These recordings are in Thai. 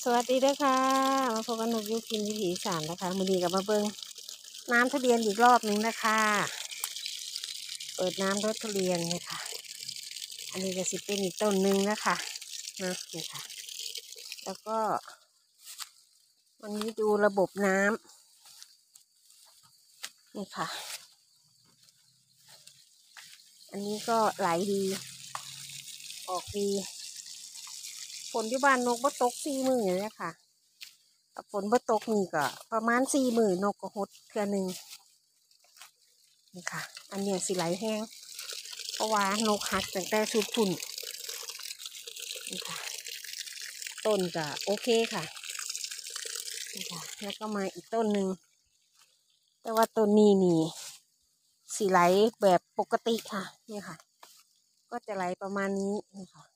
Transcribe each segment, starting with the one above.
สวัสดีด้วยค่ะ มาพบกับนกยุกินวิถีสานนะคะมือดีกับมาเบิงน้ำทุเรียนอีกรอบหนึ่งนะคะ เปิดน้ำรถทุเรียนเนี่ยค่ะ อันนี้ก็สิเป็นอีกต้นหนึ่งนะคะนะนี่ค่ะ แล้วก็ วันนี้ดูระบบน้ำนี่ค่ะ อันนี้ก็ไหลดี ออกดี ฝนที่บ้านนกบ่ตกสี่มือเนี่ยค่ะฝนบ่ตกนี่ก็ประมาณสี่มือนกก็หดเทือหนึ่งนี่ค่ะ อันนี้สิไหลแห้ง เพราะว่านกหักตั้งแต่ชุดฝุ่นนี่ค่ะ ต้นก็โอเคค่ะนี่ค่ะ แล้วก็มาอีกต้นหนึ่ง แต่ว่าต้นนี้นี่สีไหลแบบปกติค่ะ นี่ค่ะ ก็จะไหลประมาณนี้นี่ค่ะ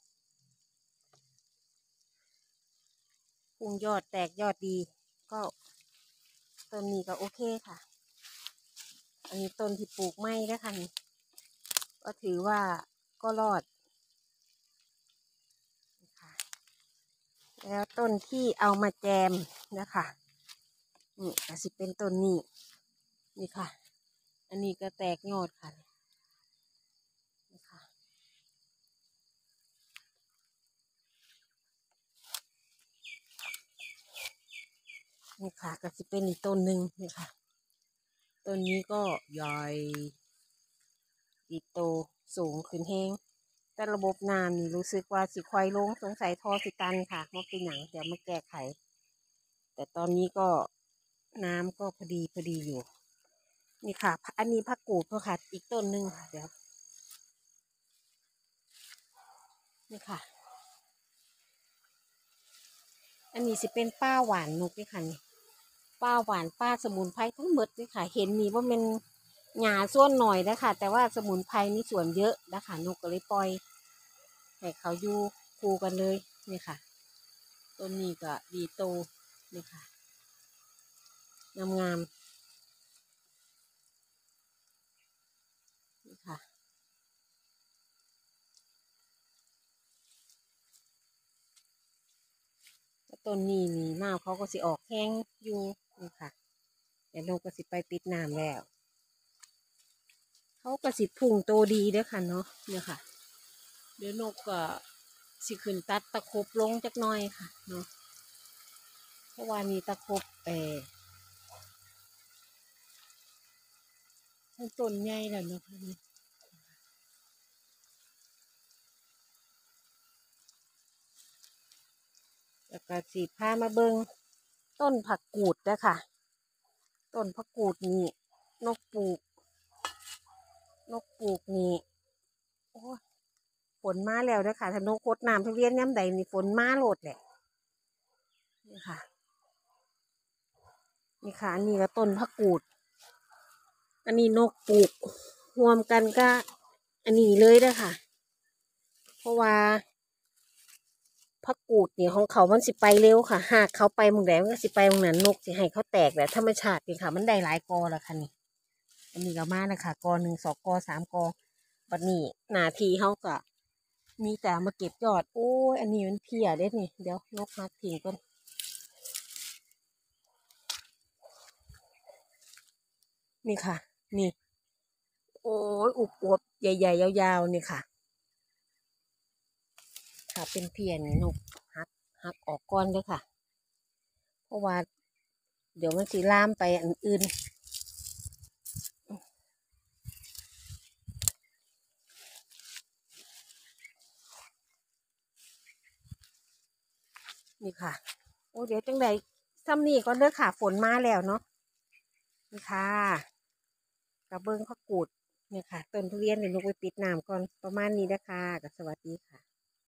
งยอดแตกยอดดี ก็ต้นนี้ก็โอเคค่ะ อันนี้ต้นที่ปลูกไม้นะคะนี่ก็ถือว่าก็รอดนะคะแล้วต้นที่เอามาแจมนะคะนี่ก็สิเป็นต้นนี้นี่ค่ะ อันนี้ก็แตกยอดค่ะนี่ค่ะ นี่ค่ะก็จะเป็นอีกต้นหนึ่งนี่ค่ะ ต้นนี้ก็ใหญ่อีกโตสูงขึ้นแห้งแต่ระบบน้ำนี่รู้สึกว่าสิควายลงสงสัยท่อสิตันค่ะมาเป็นหนังเดี๋ยวมาแก้ไข แต่ตอนนี้ก็น้ำก็พอดีพอดีอยู่ นี่ค่ะ อันนี้ผักกูดเพราะค่ะ อีกต้นหนึ่งค่ะเดี๋ยวนี่ค่ะ อันนี้สิเป็นป้าหวานนกด้วยค่ะนี่ ป้าหวานป้าสมุนไพรทั้งหมดด้วยค่ะ เห็นนี่ว่าเป็นหญ้าส่วนหน่อยนะคะแต่ว่าสมุนไพรนี่ส่วนเยอะนะคะนกก็เลยปล่อยให้เขาอยู่คู่กันเลยนี่ค่ะต้นนี้ก็ดีโตนี่ค่ะงามงามนี่ค่ะต้นนี้นี่น้ำเขาก็สิออกแห้งอยู่ นี่ค่ะเดี๋ยวนกก็สิไปปิดน้ำแล้ว เขาก็สิพุ่งโตดีเด้อค่ะเนาะเนี่ยค่ะ เดี๋ยวนกก็สิขึ้นตัดตะคบลงจักหน่อยค่ะเนาะเพราะว่ามีตะคบเออทั้งต้นใหญ่แล้วเนาะค่ะนี่แล้วก็สีพามาเบิง ต้นผักกูดนะค่ะต้นผักกูดนี่นกปลูก นกปลูกนี่โอ้ฝนมาแล้วเด้อค่ะถ้านกคดน้ำทุเรียนย้ำใดนี่ฝนมาโหลดแหละนี่ค่ะ นี่ค่ะอันนี้ก็ต้นผักกูด อันนี้นกปลูกรวมกันก็ อันนี้เลยเด้อค่ะเพราะว่า ผักกูดเนี่ยของเขามันสิไปเร็วค่ะ หากเขาไปมึงแดงมันก็สิไปมึงนั้นนกสิให้เขาแตกแหละธรรมชาตินี่ค่ะ มันได้หลายกอล้วค่ะนี่อันนี้ก็มานะคะกอหนึ่งสองกอสามกอบัดนี้หนาทีเขาก็มีแต่มาเก็บยอด โอ้ยอันนี้มันเพียเด้นี่ เดี๋ยวนกมาทิ้งก่อนนี่ค่ะ นี่ โอ้ยอุบอวบใหญ่ๆยาวๆนี่ค่ะ ค่ะ เป็นเพียนนกหักหักออกก้อนด้วยค่ะ เพราะว่า เดี๋ยวมันสิลามไปอันอื่นนี่ค่ะ โอ้เดี๋ยวจังใดซ้ำนี่ก็เลิกค่ะ ฝนมาแล้วเนาะ นี่ค่ะกระเบื้องพักกูดเนี่ยค่ะ ต้นทุเรียนเดี๋ยวลูกไปปิดน้ำก่อนประมาณนี้นะคะกับสวัสดีค่ะ